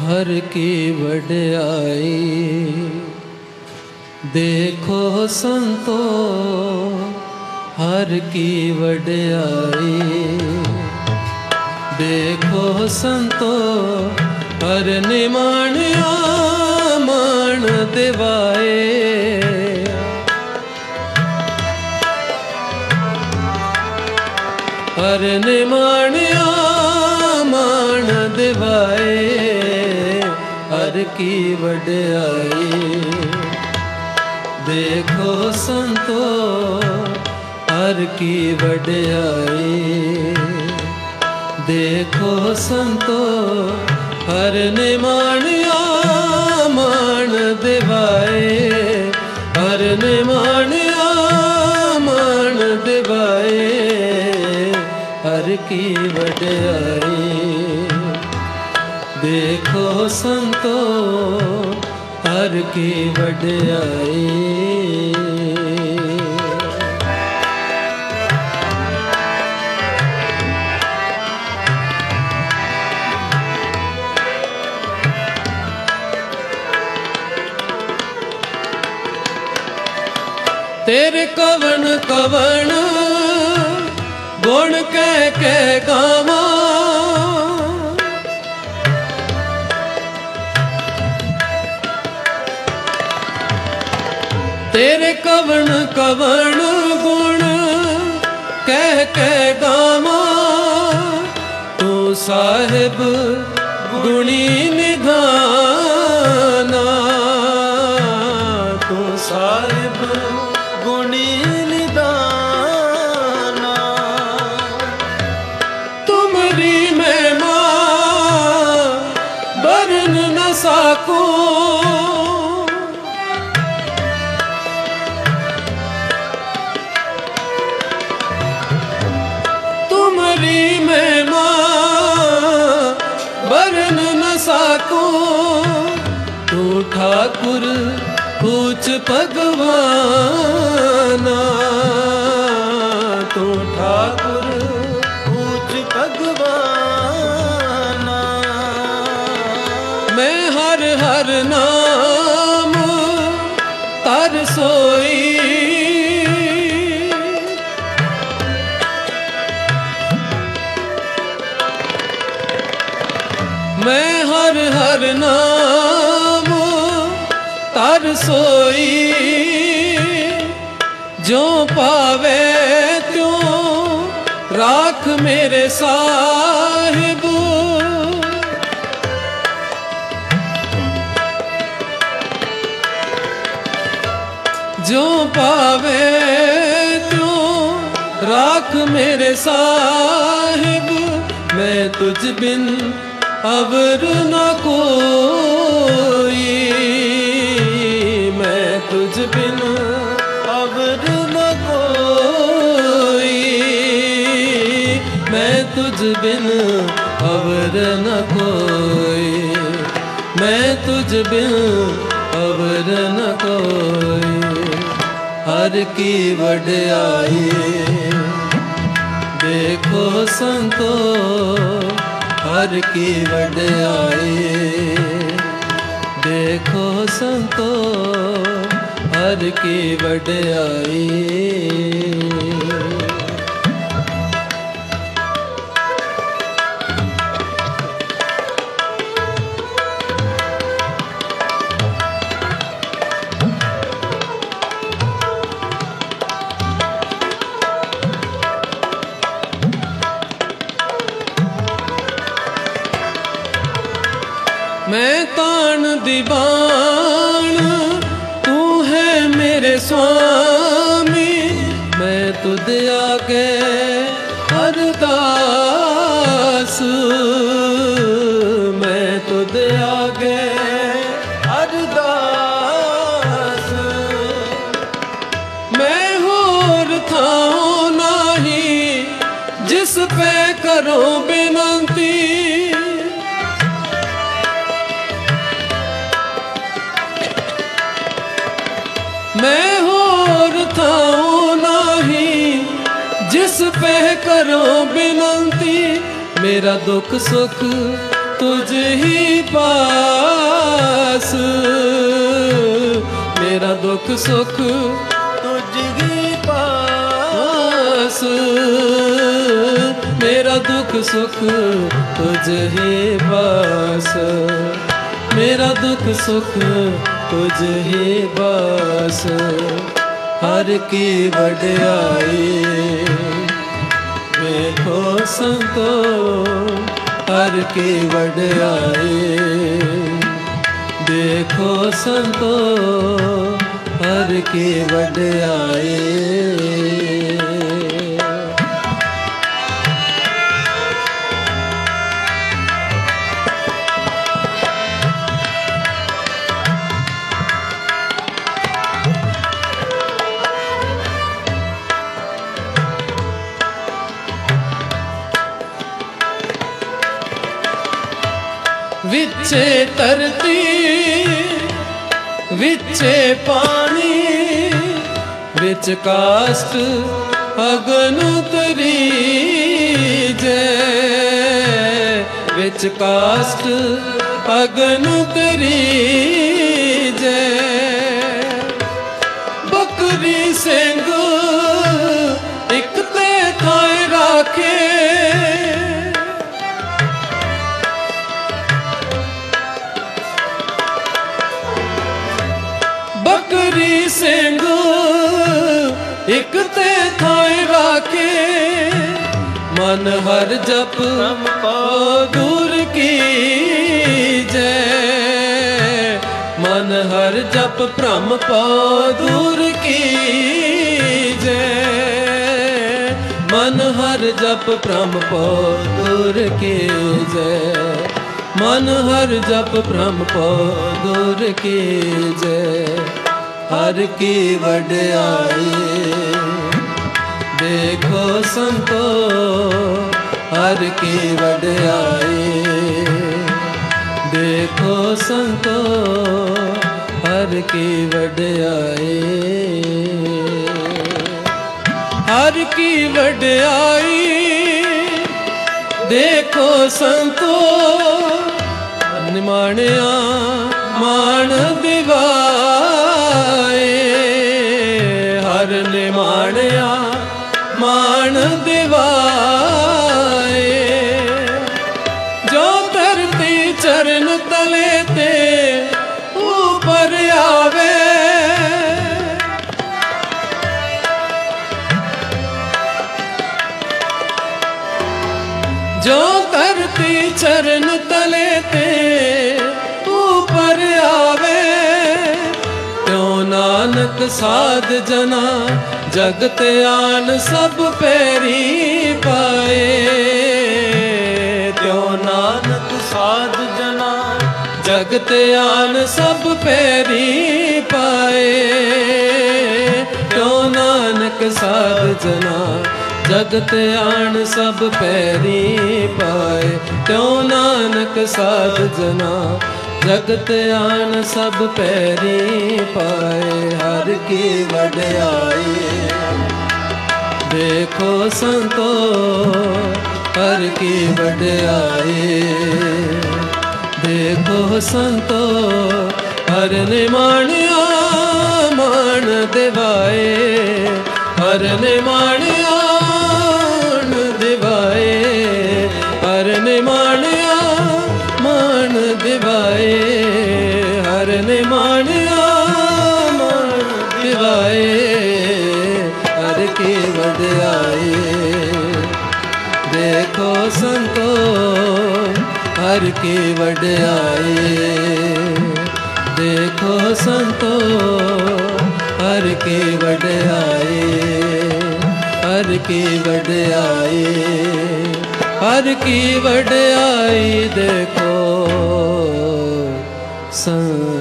ਹਰ ਕੀ ਵਡਿਆਈ। ਦੇਖੋ ਸੰਤੋ, ਹਰ ਕੀ ਵਡਿਆਈ। ਦੇਖੋ ਸੰਤੋ, ਹਰ ਨਿਮਾਣਿਆ ਮਾਣ ਦਿਵਾਏ। ਹਰ ਨਿਮਾਣਿਆ ਮਾਣ ਦਿਵਾਏ। ਕੀ ਵਡਿਆਈ? ਦੇਖੋ ਸੰਤੋ ਹਰ ਕੀ ਵਡਿਆਈ? ਦੇਖੋ ਸੰਤੋ, ਹਰ ਨਿਮਾਣਿਆ ਮਾਣ ਦਿਵਾਏ। ਹਰ ਨਿਮਾਣਿਆ ਮਾਣ ਦਿਵਾਏ। ਹਰ ਕੀ ਵਡਿਆਈ? ਦੇਖੋ ਸੰਤੋ ਹਰ ਕੀ ਵਡਿਆਈ। ਤੇਰੇ ਕਵਨ ਕਵਨ ਗੁਣ ਕਹਿ ਕੇ ਗਾਵ। ਤੇਰੇ ਕਵਨ ਗੁਣ ਕਹਿ ਕਹਿ ਗਾਵਾਂ। ਤੂੰ ਸਾਹਿਬ ਗੁਣੀ ਨਿਧਾਨਾ ਤੂੰ ਠਾਕੁਰ ਪੂਛ ਭਗਵਾਨਾ ਤੂੰ ਠਾਕੁਰ ਪੂਜ ਭਗਵਾਨਾ ਮੈਂ ਹਰ ਹਰ ਨਾਮ ਤਰ ਸੋਈ ਮੈਂ ਹਰ ਹਰ ਨਾਮ ਸੋਈ ਜੋ ਪਾਵੇ ਤਿਉ ਰਾਖ ਮੇਰੇ ਸਾਹਿਬ। ਜੋ ਪਾਵੇ ਤਿਉ ਰਾਖ ਮੇਰੇ ਸਾਹਿਬ, ਮੈਂ ਤੁਝ ਬਿਨ ਅਵਰ ਨਾ ਕੋਈ ਮੈਂ ਬਿਨ ਅਵਰ ਨ ਕੋਈ। ਮੈਂ ਤੁਝ ਬਿਨ ਅਵਰ ਨ ਕੋਈ। ਹਰ ਕੀ ਵਡਿਆਈ। ਦੇਖੋ ਸੰਤੋ, ਹਰ ਕੀ ਵਡਿਆਈ। ਦੇਖੋ ਸੰਤੋ, ਹਰ ਕੀ ਵਡਿਆਈ। ਮੈਂ ਤਾਣ ਦੀਵਾਨ ਤੂੰ ਹੈ ਮੇਰੇ ਸੁਆਮੀ। ਮੈਂ ਤੁਧ ਆਗੇ ਅਰਦਾਸ। ਮੈਂ ਤੁਧ ਆਗੇ ਅਰਦਾਸ। ਮੈਂ ਹੋਰ ਥਾਂ ਨਹੀਂ, ਜਿਸ ਪੈ ਕਰੋ ਬੇਨੰਤੀ। ਮੈਂ ਹੋਰ ਥਾਉ ਨਹੀਂ, ਜਿਸ ਪੈ ਕਰੋ ਬਿਨੰਤੀ। ਮੇਰਾ ਦੁੱਖ ਸੁਖ ਤੁਝ ਹੀ ਪਾਸ। ਮੇਰਾ ਦੁੱਖ ਸੁਖ ਤੁਝ ਹੀ ਪਾਸ। ਮੇਰਾ ਦੁੱਖ ਸੁਖ ਤੁਝ ਹੀ ਪਾਸ। ਮੇਰਾ ਦੁੱਖ ਸੁਖ ਤੁਝ ਹੀ ਬਸ, ਹਰ ਕੀ ਵਡਿਆਈ। ਵੇਖੋ ਸੰਤੋ ਹਰ ਕੀ ਵਡਿਆਈ। ਦੇਖੋ ਸੰਤੋ ਹਰ ਕੀ ਵਡਿਆਈ। ਵਿੱਚ ਧਰਤੀ ਵਿੱਚ ਪਾਣੀ ਵਿੱਚ ਕਾਸ਼ਟ ਅਗਨ ਤਰੀ ਜੈ। ਵਿੱਚ ਕਾਸ਼ਟ ਅਗਨ ਤਰੀ ਤੇ ਥਾਂ ਰਾਖੇ। ਮਨ ਹਰ ਜਪ ਬ੍ਰਹਮ ਦੂਰ ਕੀ ਜੈ। ਮਨ ਹਰ ਜਪ, ਭ੍ਰਮ ਪਉ ਦੂਰ ਕੀ ਜੈ। ਮਨ ਹਰ ਜਪ, ਭ੍ਰਮ ਪਉ ਦੂਰ ਕੀ ਜੈ। ਮਨ ਹਰ ਜਪ, ਭ੍ਰਮ ਪਉ ਦੂਰ ਕੀ ਜੈ। ਹਰ ਕੀ ਵਡਿਆਈ। ਦੇਖੋ ਸੰਤੋ, ਹਰ ਕੀ ਵਡਿਆਈ। ਦੇਖੋ ਸੰਤੋ, ਹਰ ਕੀ ਵਡਿਆਈ। ਹਰ ਕੀ ਵਡਿਆਈ। ਦੇਖੋ ਸੰਤੋ, ਨਿਮਾਣਿਆ ਮਾਣ ਦਿਵਾਏ ਸਾਧ ਜਨਾ ਜਗਤ ਆਨ ਸਭ ਪੈਰੀ ਪਾਏ। ਤਿਉ ਨਾਨਕ ਸਾਧ ਜਨਾ ਜਗਤ ਆਨ ਸਭ ਪੈਰੀ ਪਾਏ। ਕਿਉ ਨਾਨਕ ਸਾਧ ਜਨਾ ਜਗਤ ਆਣ ਸਭ ਪੈਰੀ ਪਾਏ। ਕਿਉ ਨਾਨਕ ਸਾਧ ਜਨਾ ਜਗਤ ਆਣ ਸਭ ਪੈਰੀ ਪਾਏ, ਹਰ ਕੀ ਵਡਿਆਈ। ਦੇਖੋ ਸੰਤੋ, ਹਰ ਕੀ ਵਡਿਆਈ। ਦੇਖੋ ਸੰਤੋ, ਹਰ ਨੇ ਮਾਣਿਆ ਮਾਣ ਦਿਵਾਏ। ਹਰ ਨੇ ਮਾਣਿਆ ਮਾਣ ਦਿਵਾਏ। ਹਰ ਨੇ ਮਾਣਿਆ ਮਾਣ ਦਿਵਾਏ। ਹਰ ਮਾਣਿਆ ਮਾਣ ਦਿਵਾਏ, ਹਰ ਕੀ ਵਡਿਆਈ ਦੇਖੋ ਸੰਤੋ, ਹਰ ਕੀ ਵਡਿਆਈ ਦੇਖੋ ਸੰਤੋ, ਹਰ ਕੀ ਵਡਿਆਈ ਹਰ ਕੀ ਵਡਿਆਈ ਹਰ ਕੀ ਵਡਿਆਈ ਦੇਖੋ ਸੰਤੋ।